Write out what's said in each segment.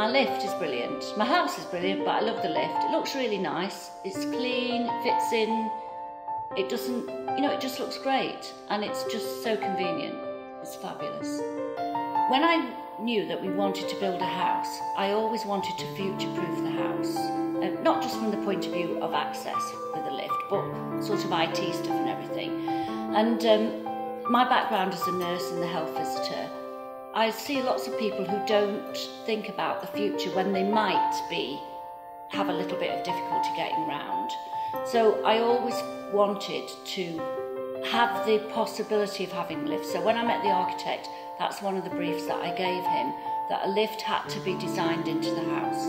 My lift is brilliant. My house is brilliant, but I love the lift. It looks really nice. It's clean, it fits in. It doesn't, you know, it just looks great and it's just so convenient. It's fabulous. When I knew that we wanted to build a house, I always wanted to future-proof the house. Uh, not just from the point of view of access with a lift, but sort of IT stuff and everything. And um, my background as a nurse and the health visitor, I see lots of people who don't think about the future when they might be have a little bit of difficulty getting around. So I always wanted to have the possibility of having lifts. So when I met the architect, that's one of the briefs that I gave him, that a lift had to be designed into the house.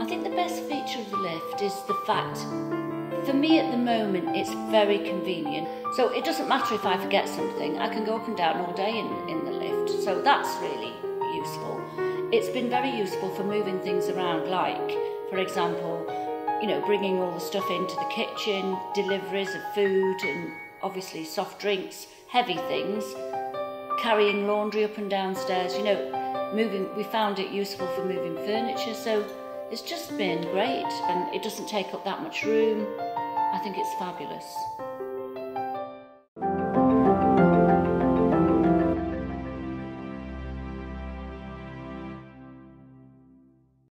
I think the best feature of the lift is the fact, for me at the moment, it's very convenient. So it doesn't matter if I forget something, I can go up and down all day in, in the lift. So that's really useful. It's been very useful for moving things around, like, for example, you know, bringing all the stuff into the kitchen, deliveries of food and obviously soft drinks, heavy things, carrying laundry up and downstairs, you know, moving, we found it useful for moving furniture. So it's just been great and it doesn't take up that much room. I think it's fabulous.